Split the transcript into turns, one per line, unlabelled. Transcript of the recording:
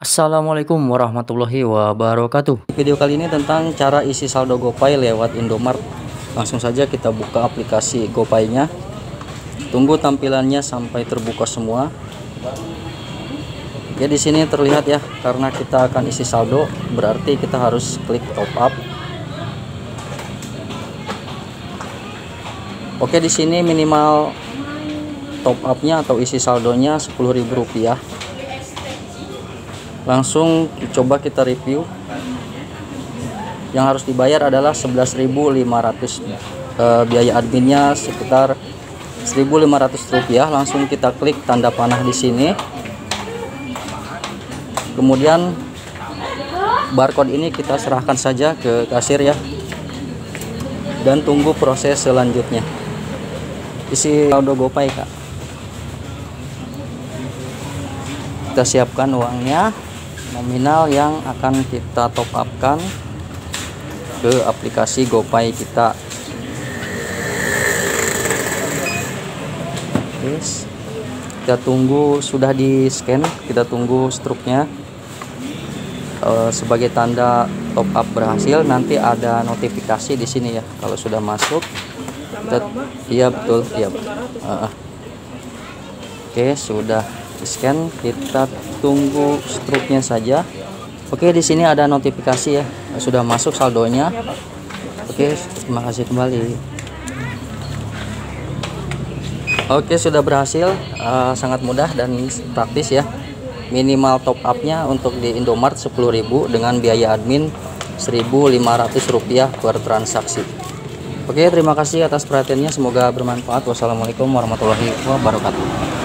Assalamualaikum warahmatullahi wabarakatuh. Video kali ini tentang cara isi saldo GoPay lewat Indomart Langsung saja kita buka aplikasi GoPay-nya. Tunggu tampilannya sampai terbuka semua. Ya di sini terlihat ya karena kita akan isi saldo berarti kita harus klik top up. Oke di sini minimal top up-nya atau isi saldonya Rp10.000 langsung coba kita review. Yang harus dibayar adalah 11.500 e, biaya adminnya sekitar 1.500 rupiah. Langsung kita klik tanda panah di sini. Kemudian barcode ini kita serahkan saja ke kasir ya. Dan tunggu proses selanjutnya. Isi saldo gopay kak. Kita siapkan uangnya nominal yang akan kita top upkan ke aplikasi GoPay kita. Yes. kita tunggu sudah di scan kita tunggu struknya. E, sebagai tanda top up berhasil nanti ada notifikasi di sini ya kalau sudah masuk. Kita, iya betul iya. Uh, oke sudah scan kita tunggu struknya saja. Oke di sini ada notifikasi ya. Sudah masuk saldonya. Oke terima kasih kembali. Oke sudah berhasil. Uh, sangat mudah dan praktis ya. Minimal top upnya untuk di Indomart 10.000 dengan biaya admin 1.500 rupiah per transaksi. Oke terima kasih atas perhatiannya. Semoga bermanfaat. Wassalamualaikum warahmatullahi wabarakatuh